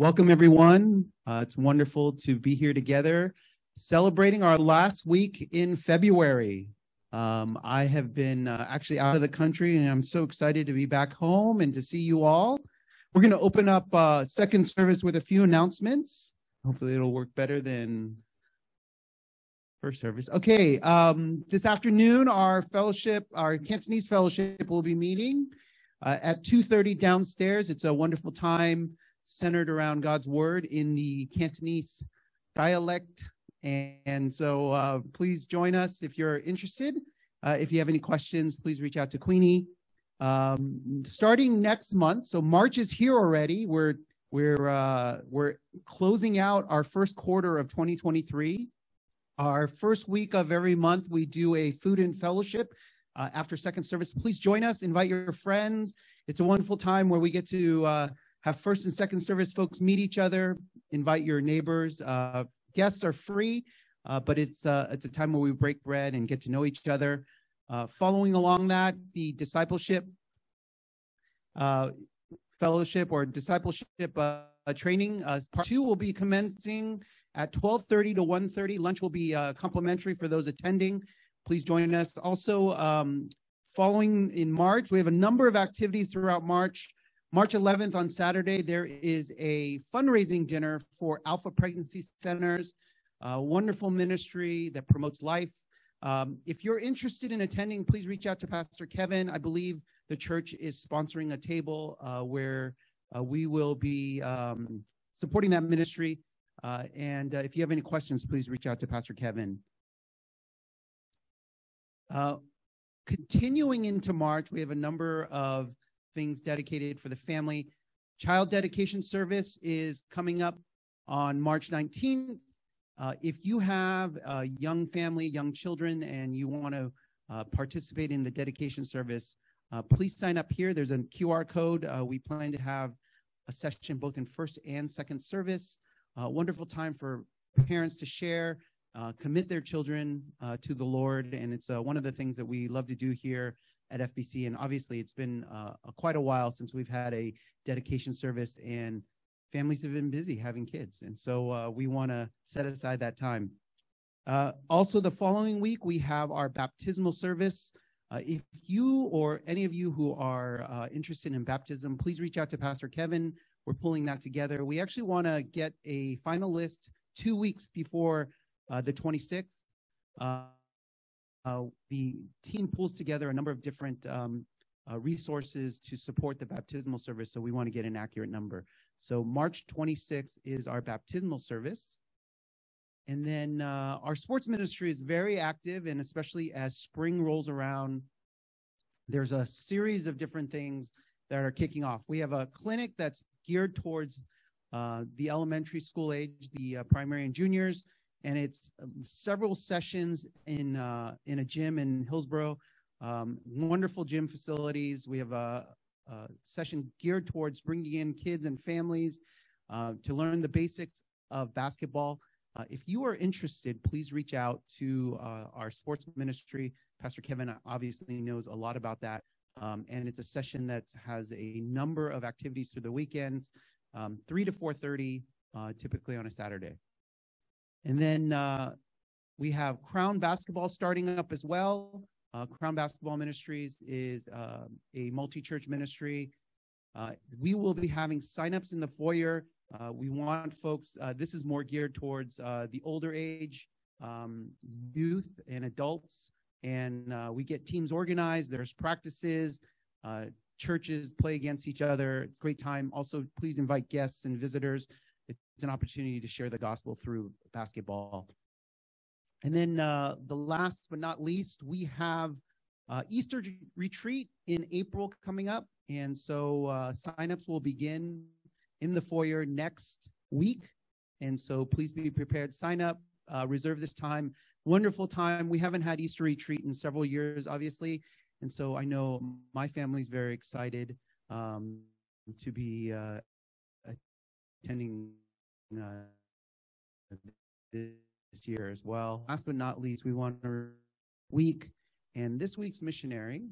Welcome, everyone. Uh, it's wonderful to be here together celebrating our last week in February. Um, I have been uh, actually out of the country and I'm so excited to be back home and to see you all. We're going to open up uh, second service with a few announcements. Hopefully, it'll work better than first service. Okay, um, this afternoon, our fellowship, our Cantonese fellowship, will be meeting uh, at 2:30 downstairs. It's a wonderful time centered around God's word in the Cantonese dialect. And so uh, please join us if you're interested. Uh, if you have any questions, please reach out to Queenie. Um, starting next month, so March is here already. We're we're uh, we're closing out our first quarter of 2023. Our first week of every month, we do a food and fellowship uh, after second service. Please join us. Invite your friends. It's a wonderful time where we get to uh, have first and second service folks meet each other, invite your neighbors. Uh, guests are free, uh, but it's uh, it's a time where we break bread and get to know each other. Uh, following along that, the discipleship uh, fellowship or discipleship uh, training part two will be commencing at 12:30 to 1:30. Lunch will be complimentary for those attending. Please join us. Also, um, following in March, we have a number of activities throughout March. March 11th on Saturday, there is a fundraising dinner for Alpha Pregnancy Centers, a wonderful ministry that promotes life. Um, if you're interested in attending, please reach out to Pastor Kevin. I believe the church is sponsoring a table uh, where uh, we will be um, supporting that ministry. Uh, and uh, if you have any questions, please reach out to Pastor Kevin. Uh, continuing into March, we have a number of things dedicated for the family. Child dedication service is coming up on March 19th. Uh, if you have a young family, young children, and you want to uh, participate in the dedication service, uh, please sign up here. There's a QR code. Uh, we plan to have a session both in first and second service. wonderful time for parents to share, uh, commit their children uh, to the Lord. And it's uh, one of the things that we love to do here at FBC. And obviously, it's been uh, quite a while since we've had a dedication service, and families have been busy having kids. And so uh, we want to set aside that time. Uh, also, the following week, we have our baptismal service. Uh, if you or any of you who are uh, interested in baptism, please reach out to Pastor Kevin. We're pulling that together. We actually want to get a final list two weeks before uh, the 26th. Uh, the team pulls together a number of different um, uh, resources to support the baptismal service, so we want to get an accurate number. So March 26th is our baptismal service. And then uh, our sports ministry is very active, and especially as spring rolls around, there's a series of different things that are kicking off. We have a clinic that's geared towards uh, the elementary school age, the uh, primary and juniors and it's um, several sessions in uh, in a gym in Hillsboro. Um, wonderful gym facilities. We have a, a, session geared towards bringing in kids and families uh, to learn the basics of basketball. Uh, if you are interested, please reach out to uh, our sports ministry. Pastor Kevin obviously knows a lot about that. Um, and it's a session that has a number of activities through the weekends, um, 3 to 4.30, uh, typically on a Saturday. And then uh, we have Crown Basketball starting up as well. Uh, Crown Basketball Ministries is uh, a multi church ministry. Uh, we will be having signups in the foyer. Uh, we want folks, uh, this is more geared towards the older age, um, youth, and adults. And we get teams organized, there's practices, churches play against each other. It's a great time. Also, please invite guests and visitors it's an opportunity to share the gospel through basketball. And then uh, the last but not least, we have uh, Easter retreat in April coming up. And so uh, signups will begin in the foyer next week. And so please be prepared. Sign up, uh, reserve this time. Wonderful time. We haven't had Easter retreat in several years, obviously. And so I know my family's very excited um, to be uh, attending this year as well. Last but not least, we want a week, and this week's missionary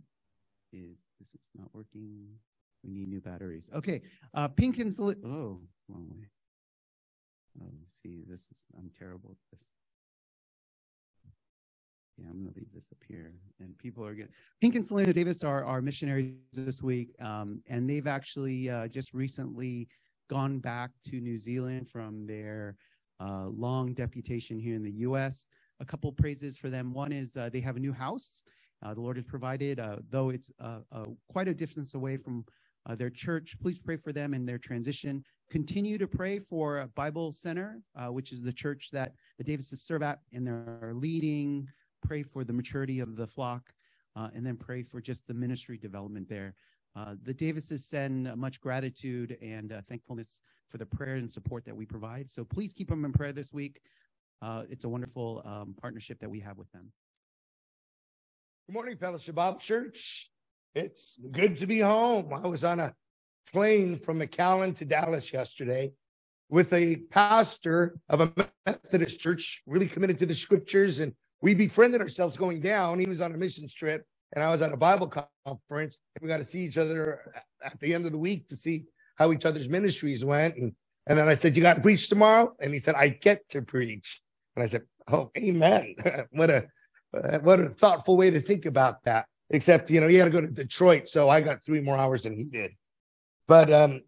is this is not working. We need new batteries. Okay, uh, Pink and Soli- oh, wrong way. Oh, see, this is, I'm terrible at this. Yeah, I'm to leave this up here. And people are getting, Pink and Selena Davis are our missionaries this week. Um, and they've actually uh, just recently gone back to New Zealand from their uh, long deputation here in the U.S. A couple praises for them. One is uh, they have a new house. Uh, the Lord has provided, uh, though it's uh, quite a distance away from their church. Please pray for them and their transition. Continue to pray for Bible Center, which is the church that the Davises serve at, and they're leading. Pray for the maturity of the flock, and then pray for just the ministry development there. Uh, the Davises send much gratitude and uh, thankfulness for the prayer and support that we provide. So please keep them in prayer this week. Uh, it's a wonderful um, partnership that we have with them. Good morning, Fellowship Bible Church. It's good to be home. I was on a plane from McAllen to Dallas yesterday with a pastor of a Methodist church, really committed to the scriptures, and we befriended ourselves going down. He was on a missions trip, and I was at a Bible conference. We got to see each other at the end of the week to see how each other's ministries went. And, and then I said, You got to preach tomorrow? And he said, I get to preach. And I said, Oh, amen. what a what a thoughtful way to think about that. Except, you know, he had to go to Detroit, so I got three more hours than he did. But um,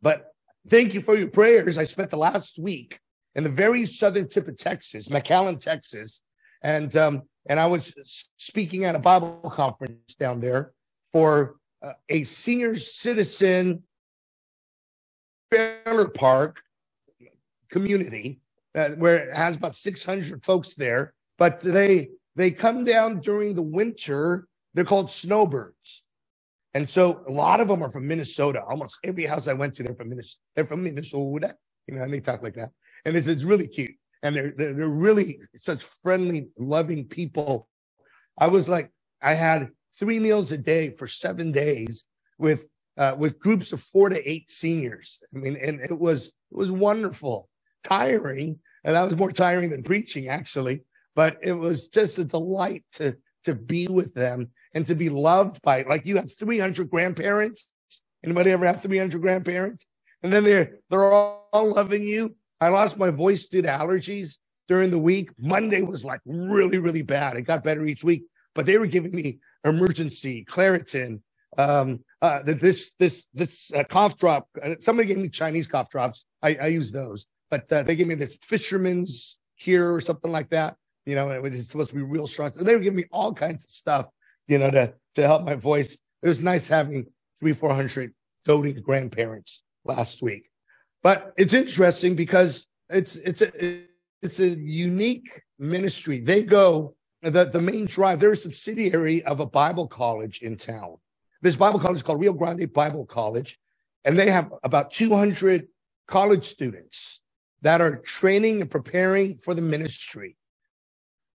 but thank you for your prayers. I spent the last week in the very southern tip of Texas, McAllen, Texas, and um, and I was speaking at a Bible conference down there for uh, a senior citizen trailer park community uh, where it has about 600 folks there. But they they come down during the winter. They're called snowbirds, and so a lot of them are from Minnesota. Almost every house I went to, they're from Minnesota. They're from Minnesota, you know, and they talk like that, and it's, it's really cute and they're, they're, they're really such friendly, loving people. I was like, I had three meals a day for seven days with uh, with groups of four to eight seniors. I mean, and it was it was wonderful, tiring, and that was more tiring than preaching actually. But it was just a delight to to be with them and to be loved by like you have 300 grandparents. Anybody ever have 300 grandparents? And then they're they're all loving you I lost my voice due to allergies during the week. Monday was like really, really bad. It got better each week, but they were giving me emergency Claritin, um, uh, this this this uh, cough drop. Uh, somebody gave me Chinese cough drops. I, I use those, but uh, they gave me this fisherman's cure or something like that. You know, it was supposed to be real strong. So they were giving me all kinds of stuff, you know, to to help my voice. It was nice having three, four hundred doting grandparents last week. But it's interesting because it's it's a it's a unique ministry. They go the the main drive. They're a subsidiary of a Bible college in town. This Bible college is called Rio Grande Bible College, and they have about 200 college students that are training and preparing for the ministry.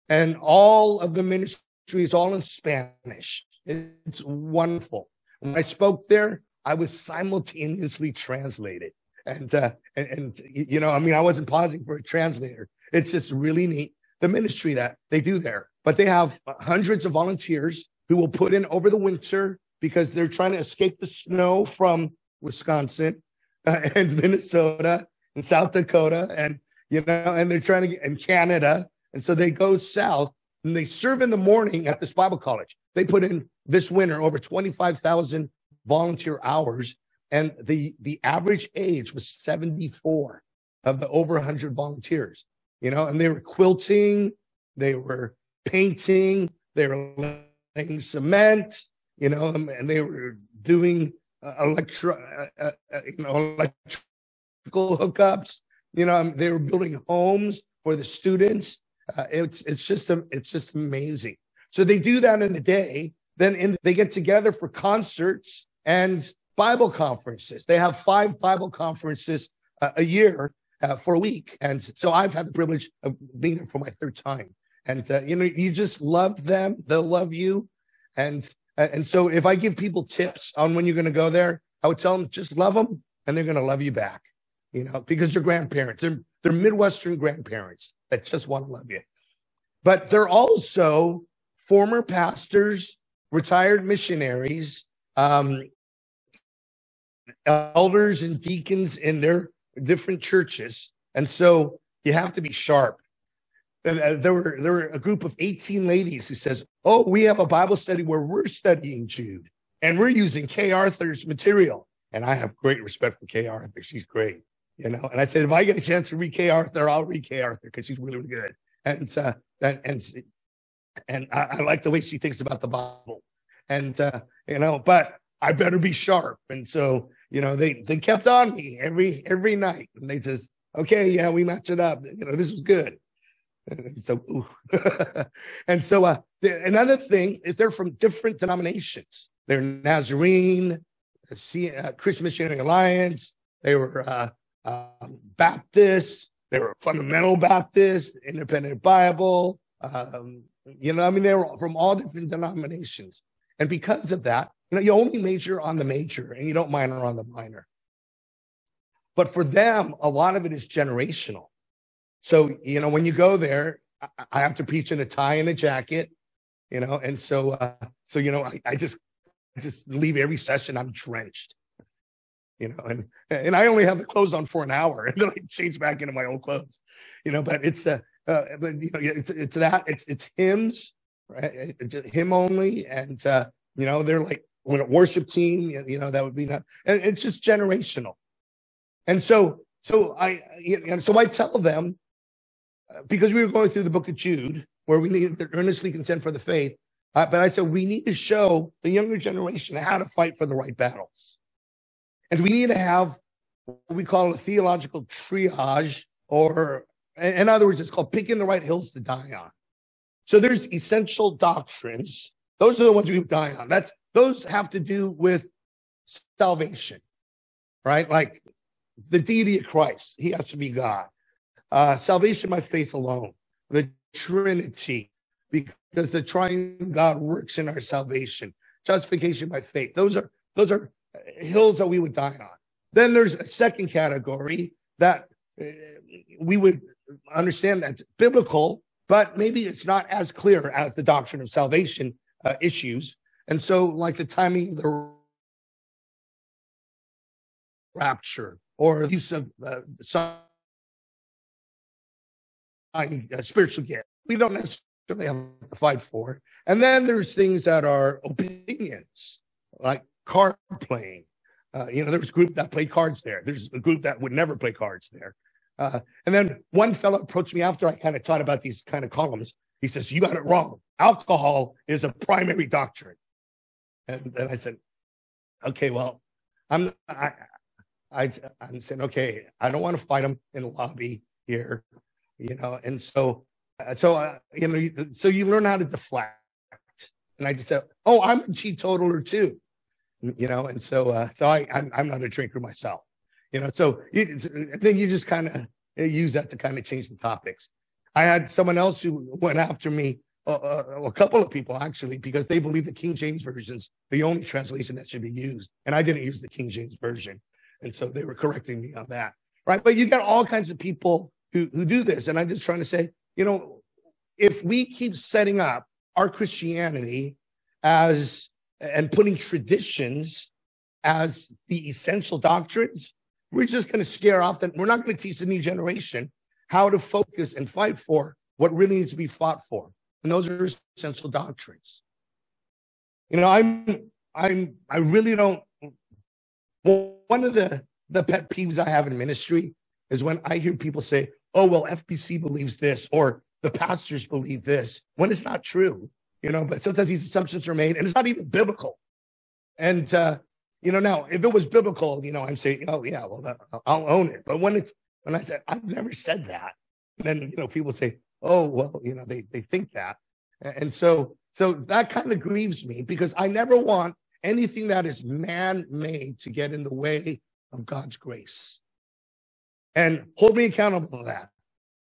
And all of the ministry is all in Spanish. It's wonderful. When I spoke there, I was simultaneously translated. And, uh, and, and, you know, I mean, I wasn't pausing for a translator. It's just really neat, the ministry that they do there. But they have hundreds of volunteers who will put in over the winter because they're trying to escape the snow from Wisconsin uh, and Minnesota and South Dakota and, you know, and they're trying to get in Canada. And so they go south and they serve in the morning at this Bible college. They put in this winter over 25,000 volunteer hours and the the average age was 74 of the over 100 volunteers you know and they were quilting they were painting they were laying cement you know and they were doing uh, electro uh, uh, uh you know electrical hookups you know they were building homes for the students. Uh, it's it's just a, it's just amazing. So they do that in the day then in, they get together for concerts and Bible conferences. They have five Bible conferences uh, a year uh, for a week. And so I've had the privilege of being there for my third time. And, uh, you know, you just love them. They'll love you. And, uh, and so if I give people tips on when you're going to go there, I would tell them just love them and they're going to love you back, you know, because they're grandparents. They're, they're Midwestern grandparents that just want to love you. But they're also former pastors, retired missionaries, um, elders and deacons in their different churches. And so you have to be sharp. And uh, there were there were a group of 18 ladies who says, "Oh, we have a Bible study where we're studying Jude and we're using Kay Arthur's material." And I have great respect for Kay Arthur. She's great, you know. And I said, if I get a chance to read Kay Arthur, I'll read Kay Arthur because she's really, really good. And uh, and and and I, I, like the way she thinks about the Bible. And uh, you know, but I better be sharp. And so, you know, they they kept on me every every night, and they just, okay, yeah, we match it up. You know, this was good. And so, and so, uh, another thing is they're from different denominations. They're Nazarene, uh, Christian Missionary Alliance. They were uh, um, Baptist. They were fundamental Baptist, Independent Bible. Um, you know, I mean, they were from all different denominations. And because of that, you know, you only major on the major and you don't minor on the minor. But for them, a lot of it is generational. So, you know, when you go there, I, have to preach in a tie and a jacket, you know, and so, uh, so, you know, I, I just, just leave every session. I'm drenched, you know, and, and I only have the clothes on for an hour and then I change back into my own clothes, you know, but it's, uh, uh but you know, it's, it's that, it's, it's hymns, right? Hymn only. And, uh, you know, they're like, when a worship team, you know, that would be not, and it's just generational. And so, so I, know, so I tell them, because we were going through the book of Jude, where we need to earnestly contend for the faith. Uh, but I said we need to show the younger generation how to fight for the right battles. And we need to have what we call a theological triage, or in other words, it's called picking the right hills to die on. So there's essential doctrines. Those are the ones we die on. That's those have to do with salvation, right? Like the deity of Christ. He has to be God. Uh, salvation by faith alone, the Trinity, because the triune God works in our salvation. Justification by faith. Those are those are hills that we would die on. Then there's a second category that uh, we would understand that biblical, but maybe it's not as clear as the doctrine of salvation uh, issues. And so, like the timing the rapture or use of uh, some uh, spiritual gift. We don't necessarily have to fight for. And then there's things that are opinions, like card playing. Uh, you know, there's a group that played cards there. There's a group that would never play cards there. Uh, and then one fellow approached me after I kind of taught about these kind of columns. He says, "You got it wrong. Alcohol is a primary doctrine." And then I said, "Okay, well, I'm I, I I'm saying okay. I don't want to fight him in the lobby here you know, and so, uh, so, uh, you know, so you learn how to deflect. And I just said, oh, I'm a teetotaler too, you know, and so, uh, so I, I'm, I'm not a drinker myself, you know, so you, think you just kind of uh, use that to kind of change the topics. I had someone else who went after me, uh, uh, a couple of people actually, because they believe the King James version's the only translation that should be used. And I didn't use the King James version. And so they were correcting me on that. Right. But you got all kinds of people who, who do this. And I'm just trying to say, you know, if we keep setting up our Christianity as and putting traditions as the essential doctrines, we're just going to scare off that we're not going to teach the new generation how to focus and fight for what really needs to be fought for. And those are essential doctrines. You know, I'm I'm I really don't one of the the pet peeves I have in ministry is when I hear people say, oh, well, FBC believes this or the pastors believe this when it's not true, you know, but sometimes these assumptions are made and it's not even biblical. And, uh, you know, now if it was biblical, you know, I'm saying, oh, yeah, well, that, I'll own it. But when it's, when I said, I've never said that, then, you know, people say, oh, well, you know, they, they think that. And so, so that kind of grieves me because I never want anything that is man made to get in the way of God's grace and hold me accountable to that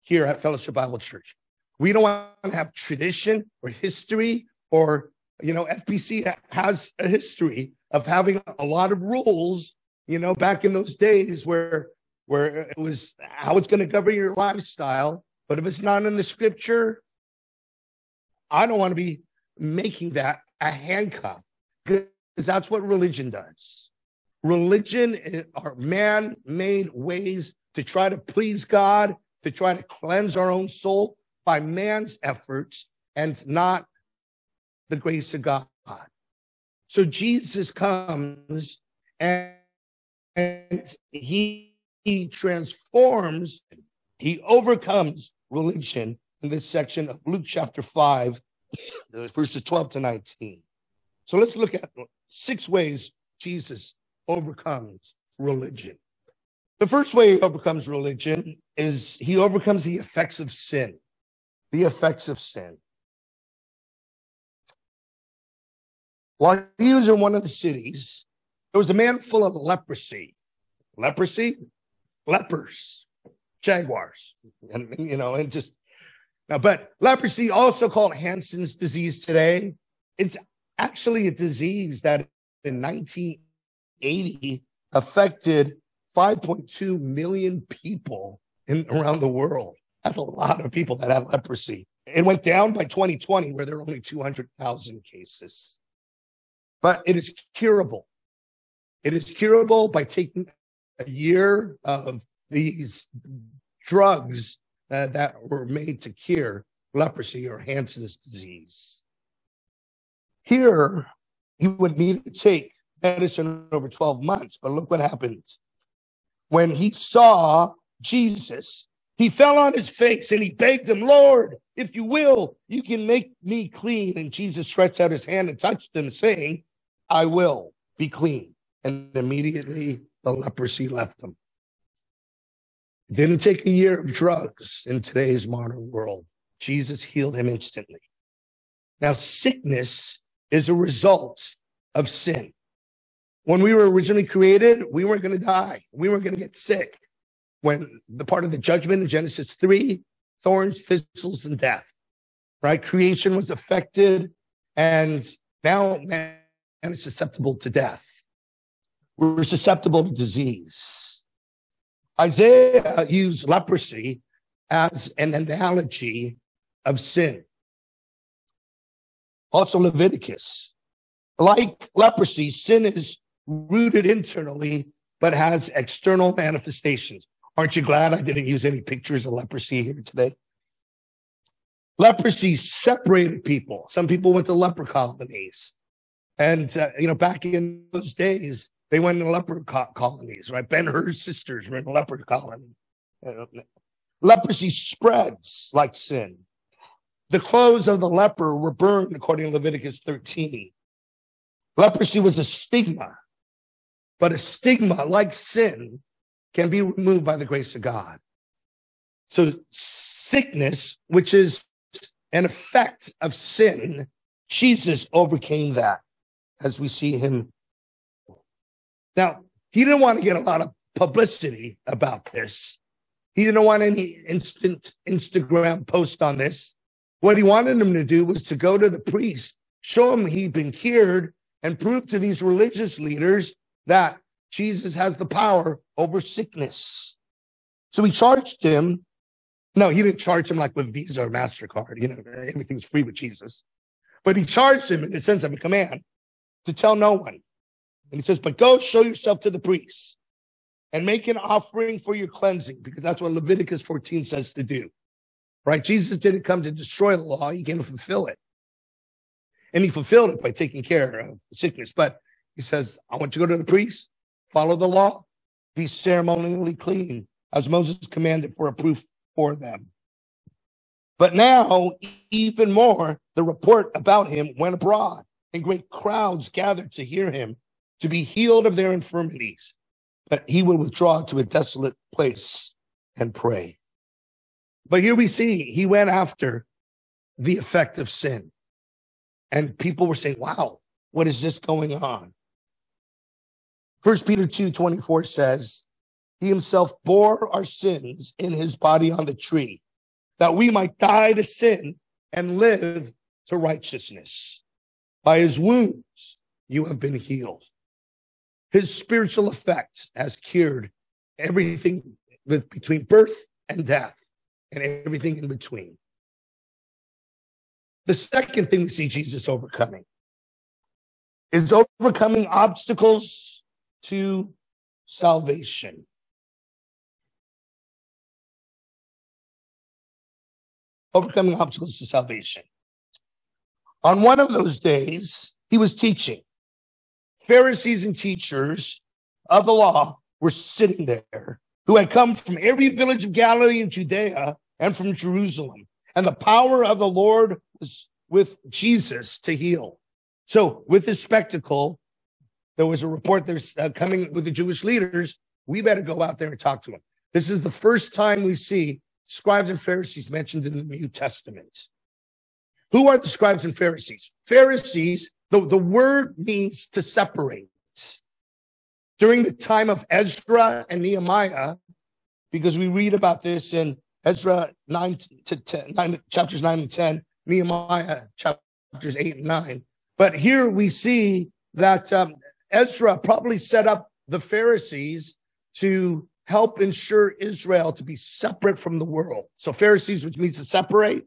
here at Fellowship Bible Church. We don't want to have tradition or history or, you know, FBC has a history of having a lot of rules, you know, back in those days where, where it was how it's going to govern your lifestyle. But if it's not in the scripture, I don't want to be making that a handcuff because that's what religion does. religion eh, are man made ways to try to please God, to try to cleanse our own soul by man's efforts and not the grace of God. So Jesus comes and, he, he transforms, he overcomes religion in this section of Luke chapter 5, uh, verses 12 to 19. So let's look at six ways Jesus overcomes religion. The first way he overcomes religion is he overcomes the effects of sin. The effects of sin. While he was in one of the cities, there was a man full of leprosy. Leprosy? Lepers, jaguars, and you know, and just now, but leprosy, also called Hansen's disease today, it's actually a disease that in 1980 affected 5.2 million people in around the world. That's a lot of people that have leprosy. It went down by 2020, where there are only 200,000 cases. But it is curable. It is curable by taking a year of these drugs uh, that were made to cure leprosy or Hansen's disease. Here, he would need to take medicine over 12 months, but look what happened. When he saw Jesus, he fell on his face and he begged him, Lord, if you will, you can make me clean. And Jesus stretched out his hand and touched him, saying, I will be clean. And immediately the leprosy left him. It Didn't take a year of drugs in today's modern world. Jesus healed him instantly. Now, sickness is a result of sin. When we were originally created, we weren't going to die. We weren't going to get sick. When the part of the judgment in Genesis 3, thorns, thistles, and death, right? Creation was affected, and now man is susceptible to death. We're susceptible to disease. Isaiah used leprosy as an analogy of sin. Also, Leviticus. Like leprosy, sin is rooted internally, but has external manifestations. Aren't you glad I didn't use any pictures of leprosy here today? Leprosy separated people. Some people went to leper colonies. And, uh, you know, back in those days, they went in leper co- colonies, right? Ben Hur's sisters were in leper colony. Leprosy spreads like sin. The clothes of the leper were burned according to Leviticus 13. Leprosy was a stigma, but a stigma like sin can be removed by the grace of God. So sickness, which is an effect of sin, Jesus overcame that as we see him. Now, he didn't want to get a lot of publicity about this. He didn't want any instant Instagram post on this. What he wanted him to do was to go to the priest, show him he'd been cured, and prove to these religious leaders that Jesus has the power over sickness. So he charged him. No, he didn't charge him like with Visa or MasterCard. You know, everything's free with Jesus. But he charged him in the sense of a command to tell no one. And he says, But go show yourself to the priest and make an offering for your cleansing, because that's what Leviticus 14 says to do right? Jesus didn't come to destroy the law, he came to fulfill it. And he fulfilled it by taking care of sickness. But he says, I want you to go to the priest, follow the law, be ceremonially clean, as Moses commanded for a proof for them. But now, even more, the report about him went abroad, and great crowds gathered to hear him, to be healed of their infirmities. But he would withdraw to a desolate place and pray. But here we see he went after the effect of sin. And people were saying, wow, what is this going on? First Peter 2 24 says, He himself bore our sins in his body on the tree, that we might die to sin and live to righteousness. By his wounds, you have been healed. His spiritual effect has cured everything with, between birth and death and everything in between. The second thing we see Jesus overcoming is overcoming obstacles to salvation. Overcoming obstacles to salvation. On one of those days, he was teaching. Pharisees and teachers of the law were sitting there who had come from every village of Galilee and Judea and from Jerusalem. And the power of the Lord was with Jesus to heal. So with this spectacle, there was a report there's uh, coming with the Jewish leaders. We better go out there and talk to them. This is the first time we see scribes and Pharisees mentioned in the New Testament. Who are the scribes and Pharisees? Pharisees, the, the word means to separate. During the time of Ezra and Nehemiah, because we read about this in Ezra 9 to 10, 9, chapters 9 and 10, Nehemiah chapters 8 and 9. But here we see that um, Ezra probably set up the Pharisees to help ensure Israel to be separate from the world. So Pharisees, which means to separate,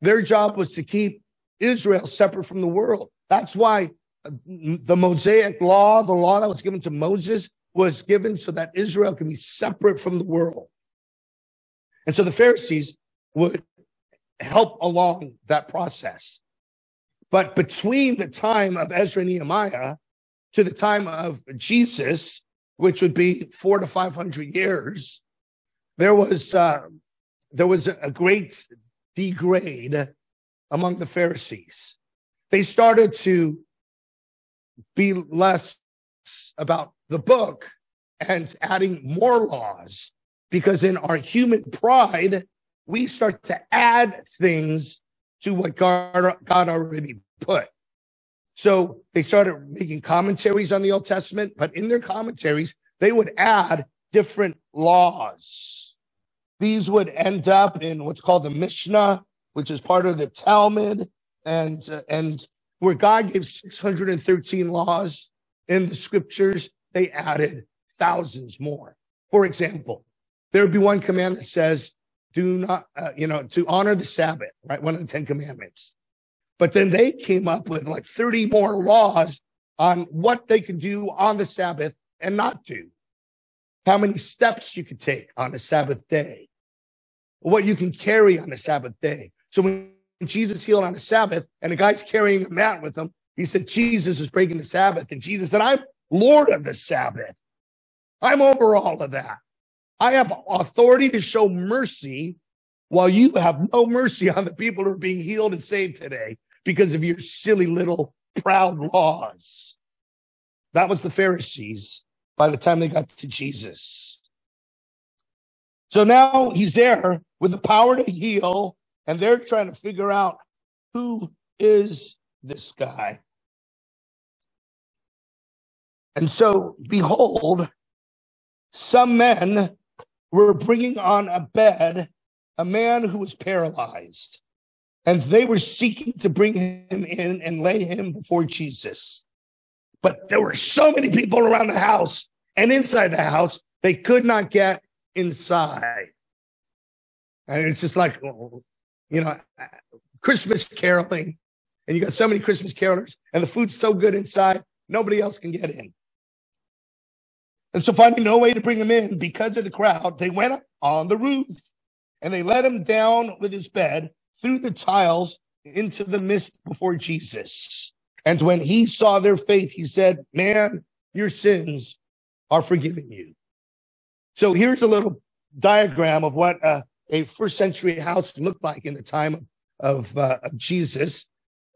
their job was to keep Israel separate from the world. That's why the Mosaic law, the law that was given to Moses, was given so that Israel can be separate from the world. And so the Pharisees would help along that process. But between the time of Ezra and Nehemiah to the time of Jesus, which would be four to 500 years, there was, uh, there was a great degrade among the Pharisees. They started to be less about the book and adding more laws because in our human pride, we start to add things to what God, God already put. So they started making commentaries on the Old Testament, but in their commentaries, they would add different laws. These would end up in what's called the Mishnah, which is part of the Talmud, and uh, and where God gave 613 laws in the scriptures, they added thousands more. For example, there would be one command that says, do not, uh, you know, to honor the Sabbath, right? One of the 10 commandments. But then they came up with like 30 more laws on what they could do on the Sabbath and not do. How many steps you could take on a Sabbath day, what you can carry on a Sabbath day. So when Jesus healed on the Sabbath and the guy's carrying a mat with him, he said, Jesus is breaking the Sabbath. And Jesus said, I'm Lord of the Sabbath. I'm over all of that. I have authority to show mercy while you have no mercy on the people who are being healed and saved today because of your silly little proud laws. That was the Pharisees by the time they got to Jesus. So now he's there with the power to heal, and they're trying to figure out who is this guy. And so, behold, some men were bringing on a bed a man who was paralyzed, and they were seeking to bring him in and lay him before Jesus. But there were so many people around the house and inside the house, they could not get inside. And it's just like, you know, Christmas caroling, and you got so many Christmas carolers, and the food's so good inside, nobody else can get in. And so, finding no way to bring him in because of the crowd, they went up on the roof and they let him down with his bed through the tiles into the mist before Jesus. And when he saw their faith, he said, Man, your sins are forgiven you. So here's a little diagram of what uh, a first century house looked like in the time of, uh, of Jesus.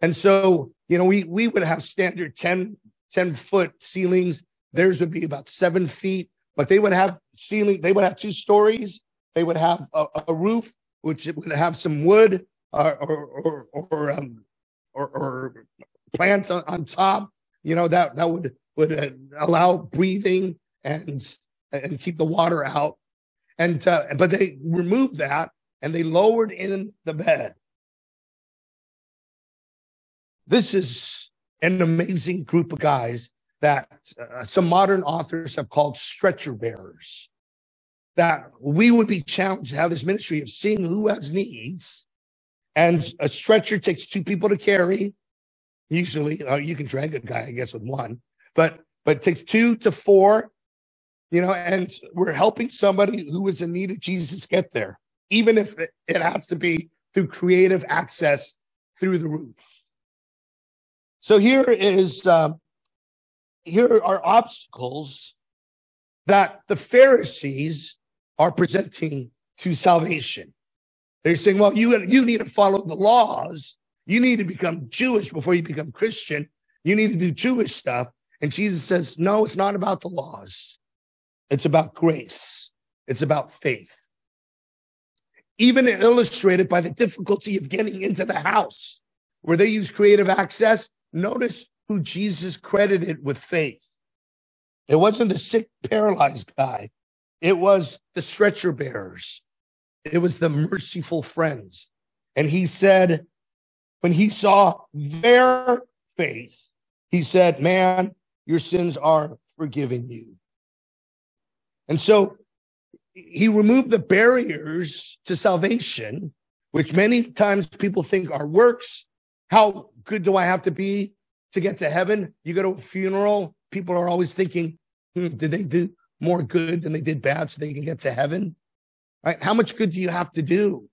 And so, you know, we, we would have standard 10, 10 foot ceilings. Theirs would be about seven feet, but they would have ceiling, they would have two stories. They would have a, a roof, which would have some wood or, or, or, or, um, or, or plants on, on, top, you know, that, that would, would uh, allow breathing and, and keep the water out. And, uh, but they removed that and they lowered in the bed. This is an amazing group of guys that uh, some modern authors have called stretcher bearers. That we would be challenged to have this ministry of seeing who has needs. And a stretcher takes two people to carry. Usually, uh, you can drag a guy, I guess, with one. But but it takes two to four, you know, and we're helping somebody who is in need of Jesus get there, even if it, has to be through creative access through the roof. So here is, um, here are obstacles that the Pharisees are presenting to salvation. They're saying, well, you, you need to follow the laws. You need to become Jewish before you become Christian. You need to do Jewish stuff. And Jesus says, no, it's not about the laws. It's about grace. It's about faith. Even illustrated by the difficulty of getting into the house where they use creative access. Notice who Jesus credited with faith. It wasn't the sick, paralyzed guy. It was the stretcher bearers. It was the merciful friends. And he said, when he saw their faith, he said, Man, your sins are forgiven you. And so he removed the barriers to salvation, which many times people think are works. How good do I have to be to get to heaven? You go to a funeral, people are always thinking, hmm, did they do more good than they did bad so they can get to heaven? Right? How much good do you have to do?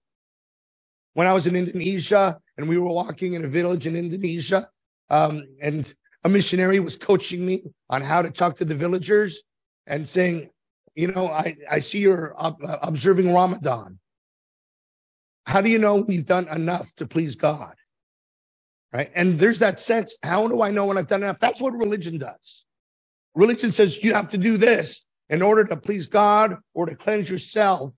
When I was in Indonesia and we were walking in a village in Indonesia, um, and a missionary was coaching me on how to talk to the villagers and saying, you know, I, I see you're observing Ramadan. How do you know you've done enough to please God? Right. And there's that sense. How do I know when I've done enough? That's what religion does. Religion says you have to do this in order to please God or to cleanse yourself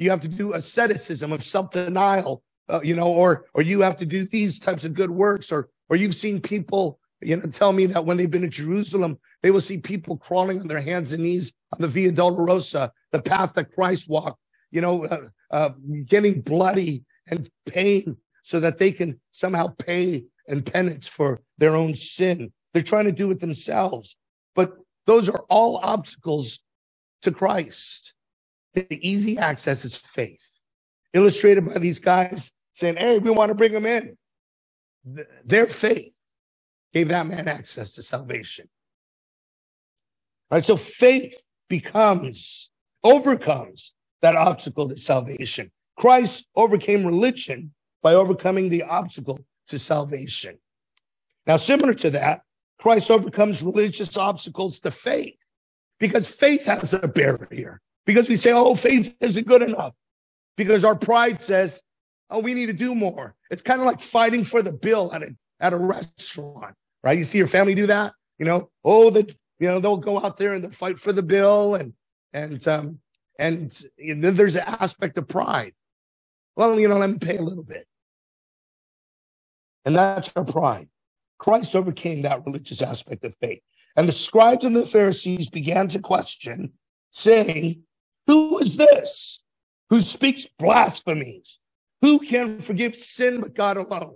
you have to do asceticism of self-denial, uh, you know, or or you have to do these types of good works, or or you've seen people, you know, tell me that when they've been to Jerusalem, they will see people crawling on their hands and knees on the Via Dolorosa, the path that Christ walked, you know, uh, uh, getting bloody and pain so that they can somehow pay and penance for their own sin. They're trying to do it themselves, but those are all obstacles to Christ. The easy access is faith, illustrated by these guys saying, Hey, we want to bring them in. Their faith gave that man access to salvation. All right, so faith becomes, overcomes that obstacle to salvation. Christ overcame religion by overcoming the obstacle to salvation. Now, similar to that, Christ overcomes religious obstacles to faith because faith has a barrier because we say, oh, faith isn't good enough. Because our pride says, oh, we need to do more. It's kind of like fighting for the bill at a, at a restaurant, right? You see your family do that, you know, oh, the, you know, they'll go out there and they'll fight for the bill and, and, um, and then there's an aspect of pride. Well, you know, let me pay a little bit. And that's our pride. Christ overcame that religious aspect of faith. And the scribes and the Pharisees began to question, saying, who is this who speaks blasphemies? Who can forgive sin but God alone?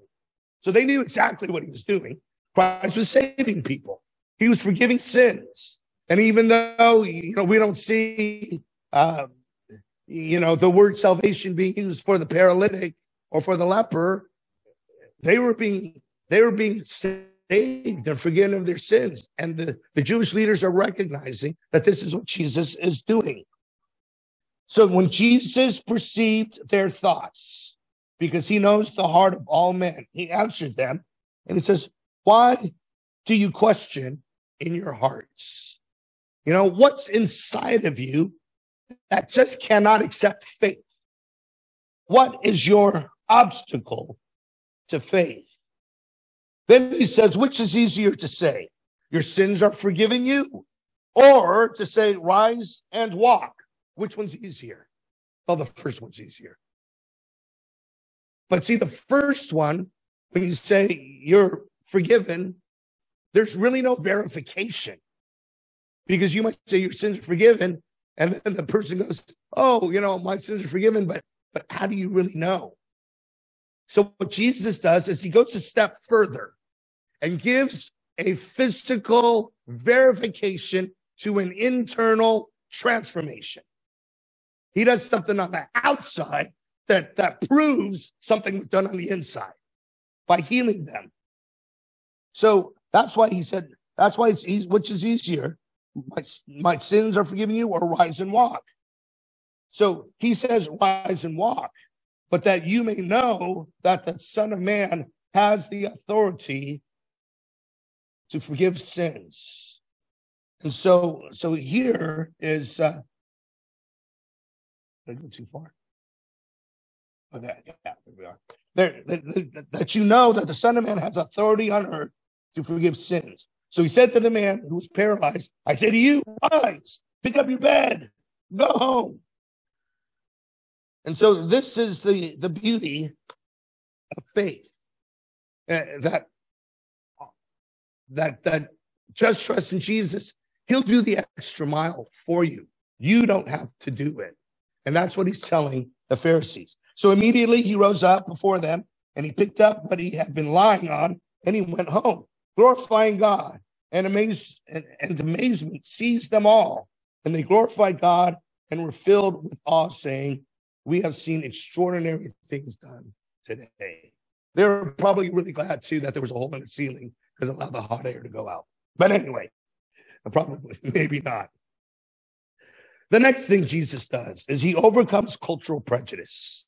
So they knew exactly what he was doing. Christ was saving people. He was forgiving sins. And even though, you know, we don't see, uh, you know, the word salvation being used for the paralytic or for the leper, they were being, they were being saved and forgiven of their sins. And the, the Jewish leaders are recognizing that this is what Jesus is doing. So when Jesus perceived their thoughts, because he knows the heart of all men, he answered them and he says, Why do you question in your hearts? You know, what's inside of you that just cannot accept faith? What is your obstacle to faith? Then he says, which is easier to say? Your sins are forgiven you, or to say, rise and walk? Which one's easier? Well, the first one's easier. But see, the first one, when you say you're forgiven, there's really no verification because you might say your sins are forgiven, and then the person goes, "Oh, you know, my sins are forgiven," but but how do you really know? So what Jesus does is he goes a step further and gives a physical verification to an internal transformation. He does something on the outside that, that proves something was done on the inside by healing them. So that's why he said, That's why it's easy, which is easier. My, my sins are forgiven you or rise and walk. So he says, rise and walk, but that you may know that the son of man has the authority to forgive sins. And so, so here is, uh, did I go too far? Oh, yeah, there we are. There, that, that you know that the Son of Man has authority on earth to forgive sins. So he said to the man who was paralyzed, I say to you, rise, pick up your bed, go home. And so this is the, the beauty of faith. Uh, that that that just trust in Jesus. He'll do the extra mile for you. You don't have to do it. And that's what he's telling the Pharisees. So immediately he rose up before them and he picked up what he had been lying on and he went home, glorifying God. And, amaze, and, and amazement seized them all. And they glorified God and were filled with awe, saying, We have seen extraordinary things done today. They were probably really glad too that there was a hole in the ceiling because it allowed the hot air to go out. But anyway, probably, maybe not. The next thing Jesus does is he overcomes cultural prejudice.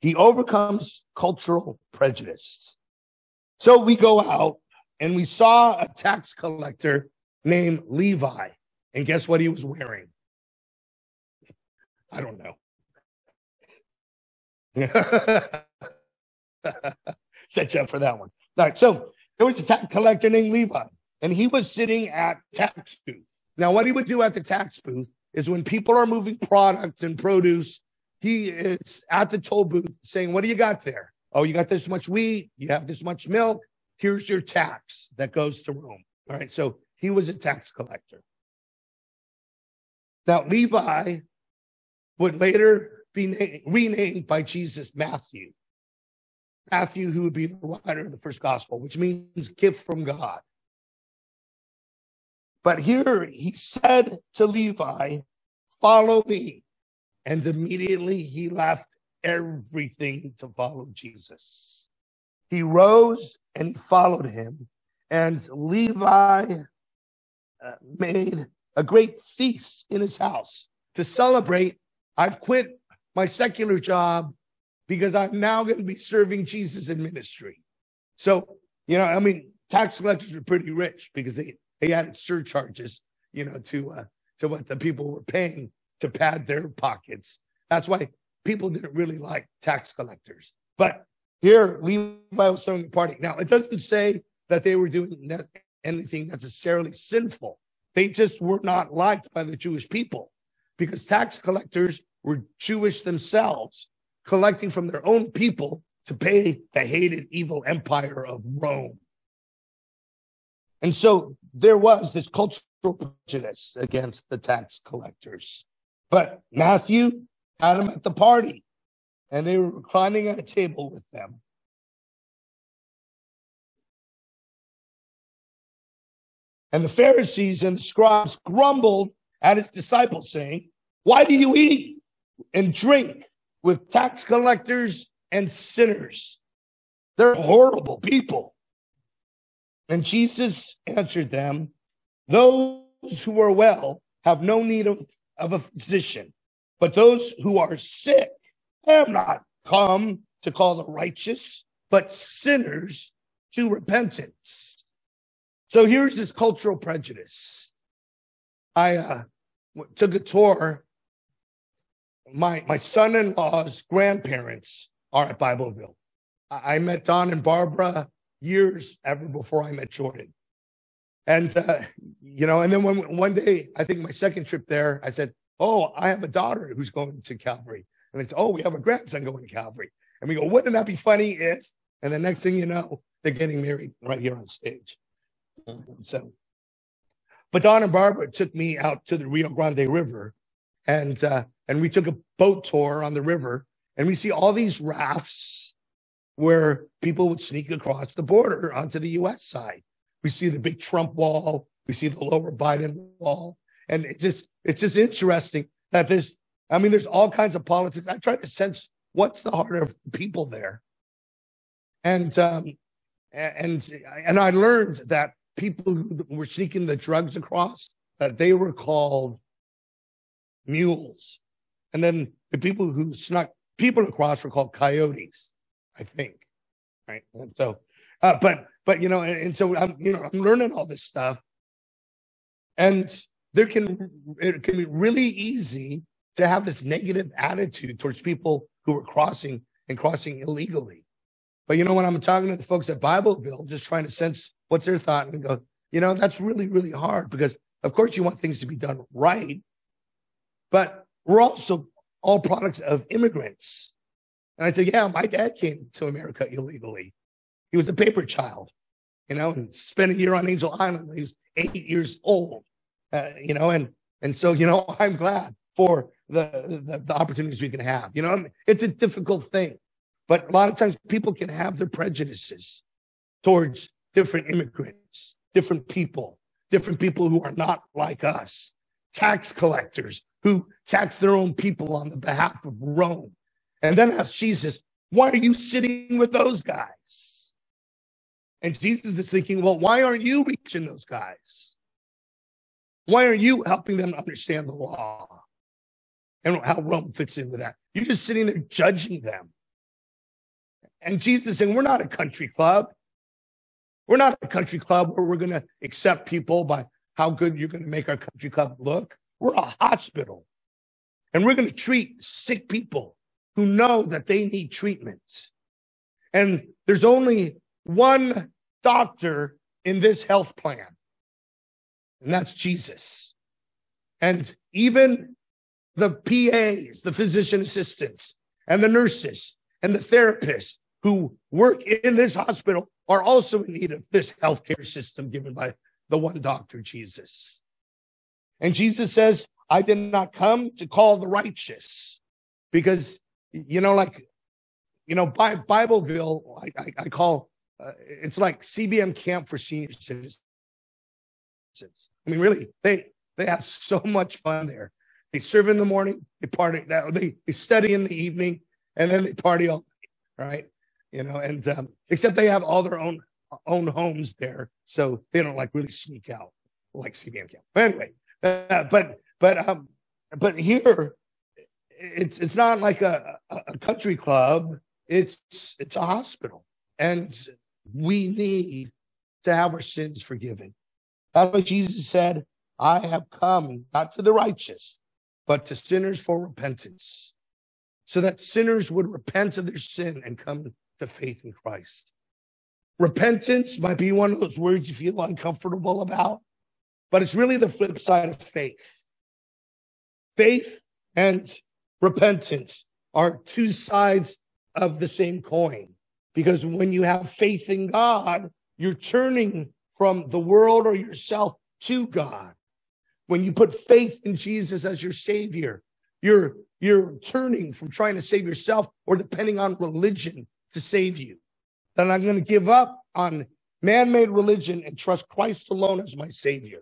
He overcomes cultural prejudice. So we go out and we saw a tax collector named Levi. And guess what he was wearing? I don't know. Set you up for that one. All right. So there was a tax collector named Levi, and he was sitting at tax booth. Now, what he would do at the tax booth is when people are moving product and produce, he is at the toll booth saying, What do you got there? Oh, you got this much wheat, you have this much milk. Here's your tax that goes to Rome. All right. So he was a tax collector. Now, Levi would later be na- renamed by Jesus Matthew. Matthew, who would be the writer of the first gospel, which means gift from God. But here he said to Levi, Follow me. And immediately he left everything to follow Jesus. He rose and he followed him. And Levi uh, made a great feast in his house to celebrate. I've quit my secular job because I'm now going to be serving Jesus in ministry. So, you know, I mean, tax collectors were pretty rich because they, they added surcharges, you know, to, uh, to what the people were paying to pad their pockets. That's why people didn't really like tax collectors. But here, Levi was throwing a party. Now, it doesn't say that they were doing anything necessarily sinful. They just were not liked by the Jewish people because tax collectors were Jewish themselves, collecting from their own people to pay the hated evil empire of Rome. And so there was this cultural prejudice against the tax collectors. But Matthew had them at the party, and they were reclining at a table with them. And the Pharisees and the scribes grumbled at his disciples, saying, Why do you eat and drink with tax collectors and sinners? They're horrible people. And Jesus answered them, Those who are well have no need of of a physician. But those who are sick have not come to call the righteous, but sinners to repentance. So here's this cultural prejudice. I uh, took a tour. My my son-in-law's grandparents are at Bibleville. I, I met Don and Barbara years ever before I met Jordan. And, uh, you know, and then when, one day, I think my second trip there, I said, Oh, I have a daughter who's going to Calvary. And they said, Oh, we have a grandson going to Calvary. And we go, Wouldn't that be funny if? And the next thing you know, they're getting married right here on stage. So, but Don and Barbara took me out to the Rio Grande River and, uh, and we took a boat tour on the river and we see all these rafts where people would sneak across the border onto the U.S. side. We see the big Trump wall. We see the lower Biden wall. And it just, it's just interesting that there's, I mean, there's all kinds of politics. I try to sense what's the heart of people there. And, um, and, and I learned that people who were sneaking the drugs across, that they were called mules. And then the people who snuck people across were called coyotes, I think. Right. And so, uh, but, but, you know, and, and so I'm, you know, I'm learning all this stuff. And there can, it can be really easy to have this negative attitude towards people who are crossing and crossing illegally. But you know, when I'm talking to the folks at Bibleville, just trying to sense what's their thought and go, you know, that's really, really hard because of course you want things to be done right. But we're also all products of immigrants. And I said, yeah, my dad came to America illegally. He was a paper child, you know, and spent a year on Angel Island when he was eight years old, uh, you know, and, and so, you know, I'm glad for the, the, the opportunities we can have. You know, it's a difficult thing, but a lot of times people can have their prejudices towards different immigrants, different people, different people who are not like us, tax collectors who tax their own people on the behalf of Rome. And then ask Jesus, why are you sitting with those guys? And Jesus is thinking, well, why aren't you reaching those guys? Why aren't you helping them understand the law? And how Rome fits in with that. You're just sitting there judging them. And Jesus saying, We're not a country club. We're not a country club where we're going to accept people by how good you're going to make our country club look. We're a hospital. And we're going to treat sick people who know that they need treatment. And there's only one doctor in this health plan, and that's Jesus. And even the PAs, the physician assistants, and the nurses and the therapists who work in this hospital are also in need of this healthcare system given by the one doctor, Jesus. And Jesus says, I did not come to call the righteous because, you know, like, you know, by Bibleville, I, I, I call uh, it's like CBM camp for senior citizens. I mean, really, they they have so much fun there. They serve in the morning, they party, they, they study in the evening, and then they party all night, right? You know, and um, except they have all their own own homes there, so they don't like really sneak out like CBM camp. But anyway, uh, but but um, but here it's it's not like a, a country club. It's it's a hospital, and we need to have our sins forgiven. That's what Jesus said. I have come not to the righteous, but to sinners for repentance, so that sinners would repent of their sin and come to faith in Christ. Repentance might be one of those words you feel uncomfortable about, but it's really the flip side of faith. Faith and repentance are two sides of the same coin because when you have faith in God, you're turning from the world or yourself to God. When you put faith in Jesus as your savior, you're, you're turning from trying to save yourself or depending on religion to save you. Then I'm going to give up on man made religion and trust Christ alone as my savior.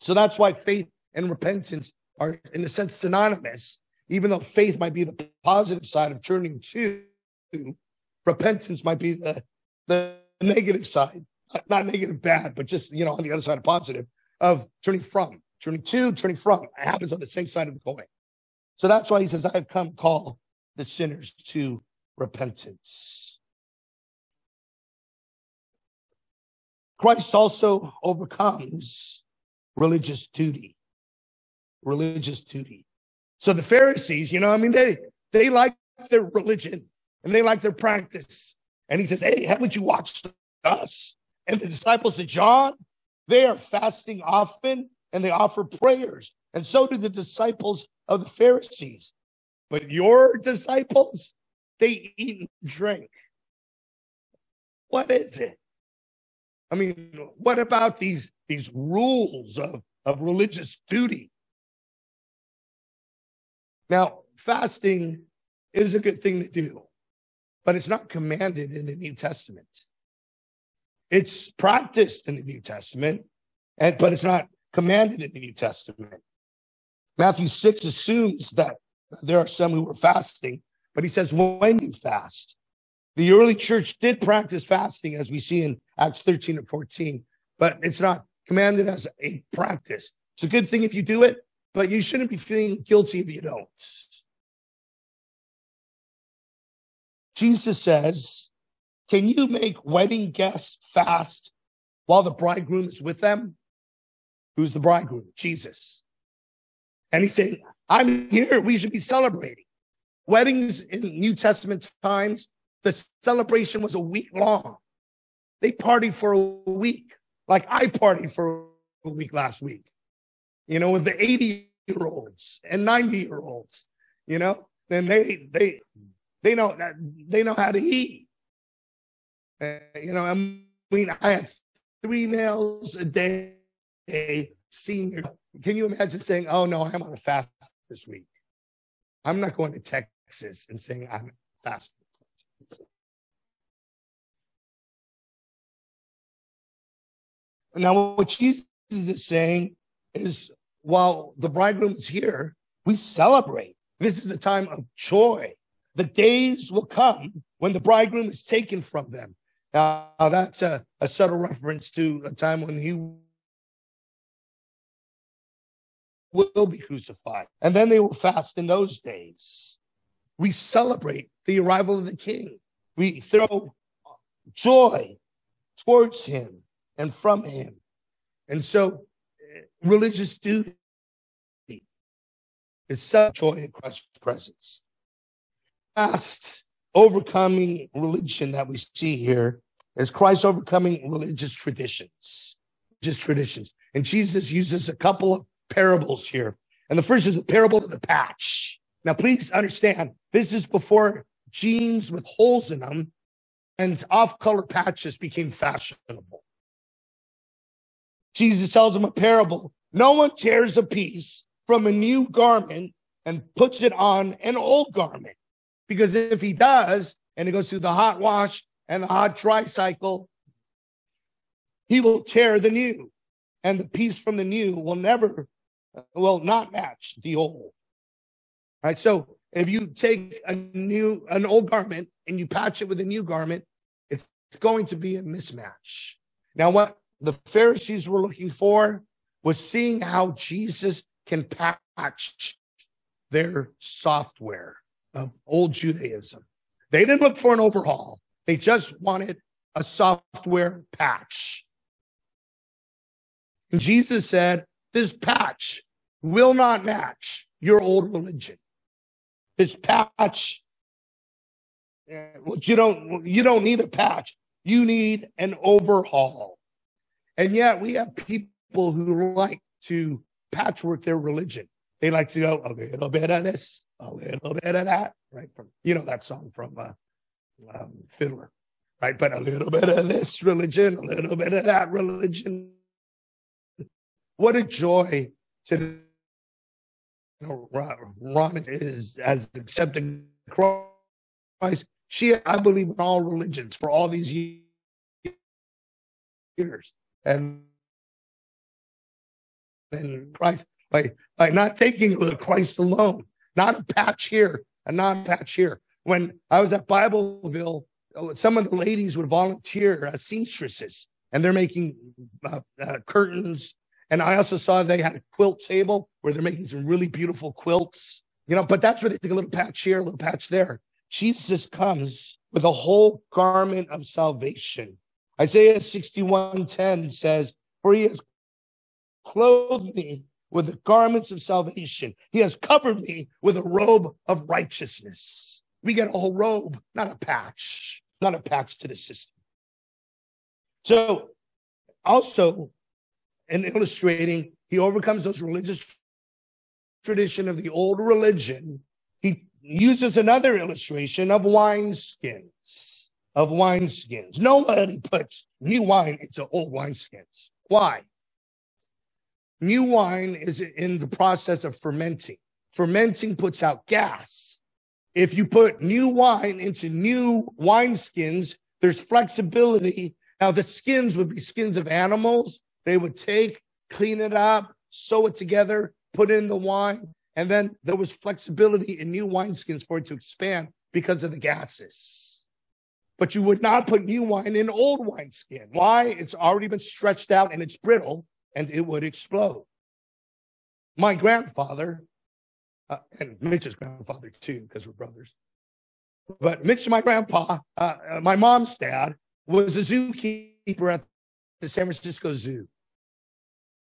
So that's why faith and repentance are, in a sense, synonymous, even though faith might be the positive side of turning to, repentance might be the, the negative side. Not negative bad, but just, you know, on the other side of positive of turning from, turning to, turning from. It happens on the same side of the coin. So that's why he says, I have come call the sinners to repentance. Christ also overcomes religious duty. Religious duty. So the Pharisees, you know, I mean, they they like their religion and they like their practice. And he says, Hey, haven't you watched us? And the disciples of John, they are fasting often and they offer prayers. And so do the disciples of the Pharisees. But your disciples, they eat and drink. What is it? I mean, what about these, these rules of, of religious duty? Now, fasting is a good thing to do, but it's not commanded in the New Testament. It's practiced in the New Testament, and, but it's not commanded in the New Testament. Matthew 6 assumes that there are some who were fasting, but he says, when you fast. The early church did practice fasting, as we see in Acts 13 and 14, but it's not commanded as a practice. It's a good thing if you do it, but you shouldn't be feeling guilty if you don't. Jesus says, Can you make wedding guests fast while the bridegroom is with them? Who's the bridegroom? Jesus. And he's saying, I'm here. We should be celebrating. Weddings in New Testament times, the celebration was a week long. They partied for a week, like I partied for a week last week, you know, with the 80 year olds and 90 year olds, you know, and they, they, they know they know how to eat. Uh, you know, I mean, I had three meals a day, a senior. Can you imagine saying, "Oh no, I'm on a fast this week. I'm not going to Texas and saying I'm fasting." Now, what Jesus is saying is, while the bridegroom is here, we celebrate. This is a time of joy. The days will come when the bridegroom is taken from them. Now, that's a, a subtle reference to a time when he will be crucified. And then they will fast in those days. We celebrate the arrival of the king. We throw joy towards him and from him. And so eh, religious duty is such joy in Christ's presence last overcoming religion that we see here is Christ overcoming religious traditions. just traditions. And Jesus uses a couple of parables here. And the first is the parable of the patch. Now, please understand, this is before jeans with holes in them and off color patches became fashionable. Jesus tells them a parable. No one tears a piece from a new garment and puts it on an old garment. Because if he does, and it goes through the hot wash and the hot dry cycle, he will tear the new. And the piece from the new will never, will not match the old. All right. So if you take a new, an old garment and you patch it with a new garment, it's going to be a mismatch. Now, what the Pharisees were looking for was seeing how Jesus can patch their software of old Judaism. They didn't look for an overhaul. They just wanted a software patch. And Jesus said, this patch will not match your old religion. This patch, eh, you don't, you don't need a patch. You need an overhaul. And yet we have people who like to patchwork their religion. They like to go a little bit of this, a little bit of that, right? From you know that song from uh, um, Fiddler, right? But a little bit of this religion, a little bit of that religion. What a joy to you know, Ron is as accepting Christ. She, I believe in all religions for all these years, and and Christ by by not taking Christ alone, not a patch here, and not a non-patch here. When I was at Bibleville, some of the ladies would volunteer as seamstresses, and they're making uh, uh, curtains. And I also saw they had a quilt table where they're making some really beautiful quilts. You know, but that's where they take a little patch here, a little patch there. Jesus comes with a whole garment of salvation. Isaiah 61:10 says, For he has clothed me with the garments of salvation. He has covered me with a robe of righteousness. We get a whole robe, not a patch, not a patch to the system. So, also, in illustrating, he overcomes those religious tradition of the old religion. He uses another illustration of wineskins, of wineskins. Nobody puts new wine into old wineskins. Why? New wine is in the process of fermenting. Fermenting puts out gas. If you put new wine into new wine skins, there's flexibility. Now, the skins would be skins of animals. They would take, clean it up, sew it together, put in the wine. And then there was flexibility in new wine skins for it to expand because of the gases. but you would not put new wine in old wineskin. Why? It's already been stretched out and it's brittle and it would explode. My grandfather, uh, and Mitch's grandfather too, because we're brothers. But Mitch, my grandpa, uh, uh, my mom's dad, was a zookeeper at the San Francisco Zoo.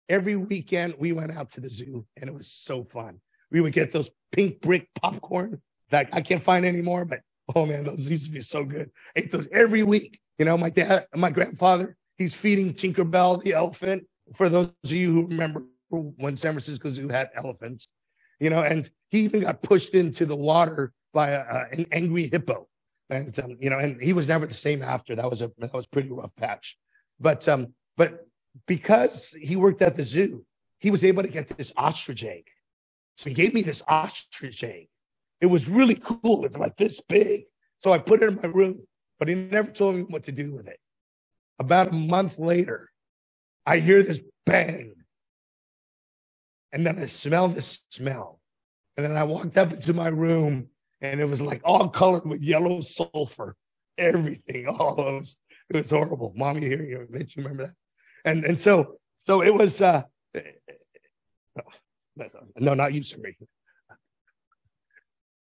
Every weekend we went out to the zoo and it was so fun. We would get those pink brick popcorn that I can't find anymore, but oh man, those used to be so good. Ate those every week. You know, my dad, my grandfather, he's feeding Tinkerbell the elephant. For those of you who remember when San Francisco Zoo had elephants, you know, and he even got pushed into the water by a, an angry hippo. And, um, you know, and he was never the same after. That was a, that was pretty rough patch. But, um, but because he worked at the zoo, he was able to get this ostrich egg. So he gave me this ostrich egg. It was really cool. It's like this big. So I put it in my room, but he never told me what to do with it. About a month later, I hear this bang. And then I smell this smell. And then I walked up into my room and it was like all colored with yellow sulfur, everything. Oh, it was, it was horrible. Mommy here, you remember that? And and so so it was uh no, not you, sorry.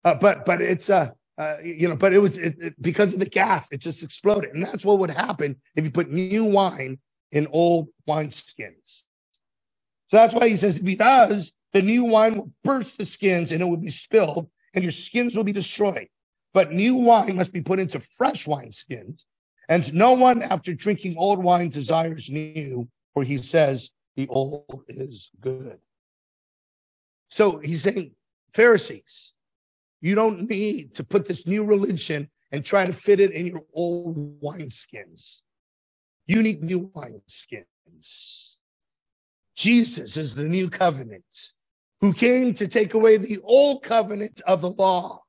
Uh, but but it's uh, uh, you know, but it was it, it, because of the gas, it just exploded, and that's what would happen if you put new wine in old wine skins. So that's why he says if he does, the new wine will burst the skins and it will be spilled, and your skins will be destroyed. But new wine must be put into fresh wine skins, and no one after drinking old wine desires new, for he says the old is good. So he's saying, Pharisees, you don't need to put this new religion and try to fit it in your old wineskins. You need new wineskins. Jesus is the new covenant who came to take away the old covenant of the law.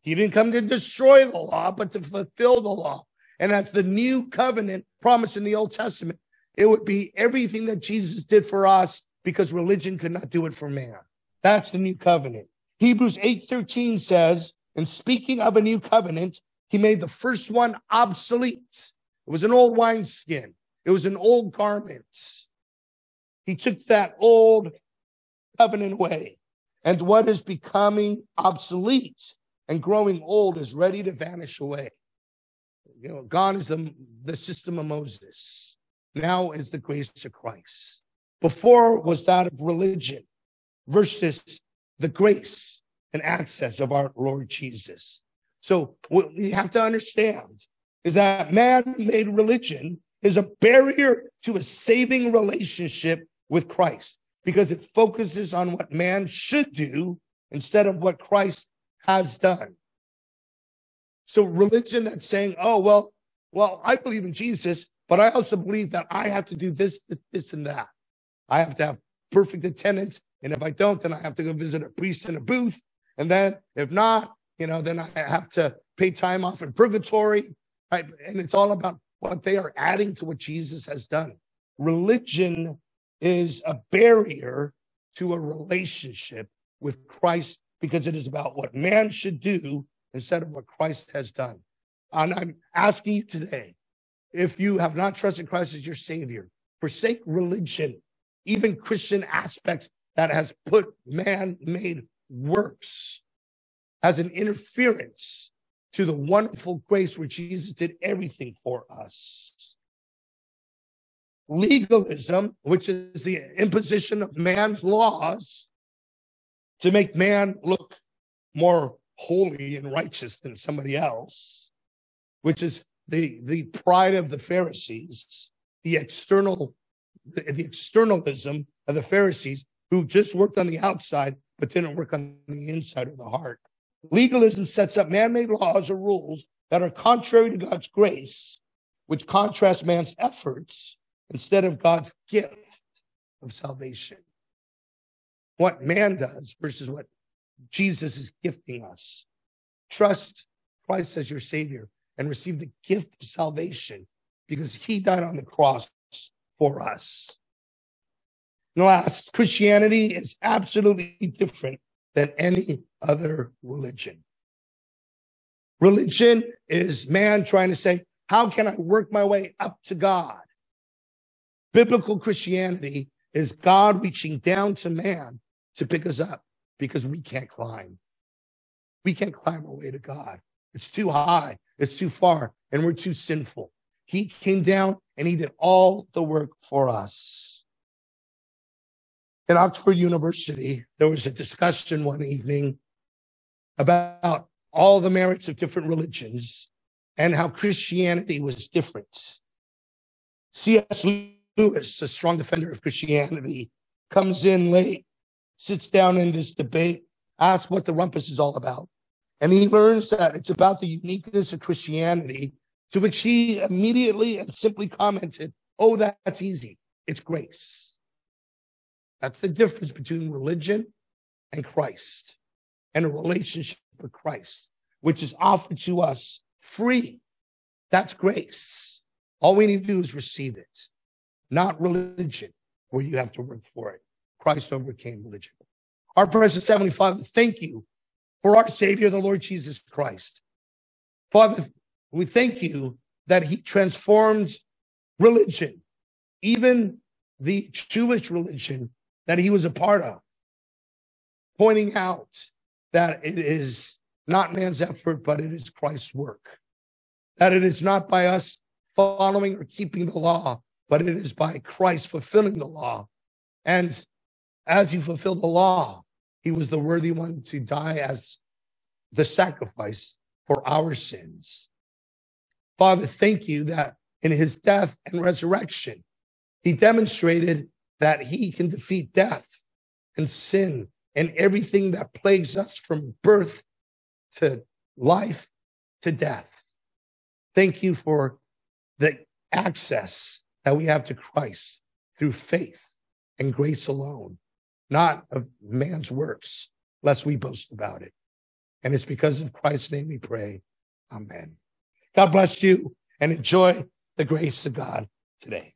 He didn't come to destroy the law, but to fulfill the law. And as the new covenant promised in the Old Testament, it would be everything that Jesus did for us because religion could not do it for man. That's the new covenant. Hebrews 8:13 says, and speaking of a new covenant, he made the first one obsolete. It was an old wineskin. It was an old garment. He took that old covenant away. And what is becoming obsolete and growing old is ready to vanish away. You know, gone is the, the system of Moses. Now is the grace of Christ. Before was that of religion versus the grace and access of our Lord Jesus. So we have to understand is that man-made religion is a barrier to a saving relationship with Christ because it focuses on what man should do instead of what Christ has done. So religion that's saying, oh, well, well, I believe in Jesus, but I also believe that I have to do this, this, this and that. I have to have perfect attendance. And if I don't, then I have to go visit a priest in a booth. And then if not, you know, then I have to pay time off in purgatory. Right? And it's all about what they are adding to what Jesus has done. Religion is a barrier to a relationship with Christ because it is about what man should do instead of what Christ has done. And I'm asking you today, if you have not trusted Christ as your Savior, forsake religion, even Christian aspects that has put man made works as an interference to the wonderful grace where Jesus did everything for us. Legalism, which is the imposition of man's laws to make man look more holy and righteous than somebody else, which is the, the pride of the Pharisees, the external, the, the externalism of the Pharisees who just worked on the outside, but didn't work on the inside of the heart. Legalism sets up man made laws or rules that are contrary to God's grace, which contrast man's efforts instead of God's gift of salvation. What man does versus what Jesus is gifting us. Trust Christ as your Savior and receive the gift of salvation because he died on the cross for us. And last, Christianity is absolutely different than any other religion. Religion is man trying to say, how can I work my way up to God? Biblical Christianity is God reaching down to man to pick us up because we can't climb. We can't climb our way to God. It's too high. It's too far and we're too sinful. He came down and he did all the work for us. In Oxford University, there was a discussion one evening about all the merits of different religions and how Christianity was different. C.S. Lewis, a strong defender of Christianity, comes in late, sits down in this debate, asks what the rumpus is all about. And he learns that it's about the uniqueness of Christianity, to which he immediately and simply commented, Oh, that's easy. It's grace. That's the difference between religion and Christ and a relationship with Christ, which is offered to us free. That's grace. All we need to do is receive it, not religion, where you have to work for it. Christ overcame religion. Our precious Heavenly Father, thank you for our Savior, the Lord Jesus Christ. Father, we thank you that He transformed religion, even the Jewish religion that He was a part of, pointing out that it is not man's effort, but it is Christ's work. That it is not by us following or keeping the law, but it is by Christ fulfilling the law. And as he fulfilled the law, he was the worthy one to die as the sacrifice for our sins. Father, thank you that in his death and resurrection, he demonstrated that he can defeat death and sin and everything that plagues us from birth to life to death. Thank you for the access that we have to Christ through faith and grace alone, not of man's works, lest we boast about it. And it's because of Christ's name we pray. Amen. God bless you and enjoy the grace of God today.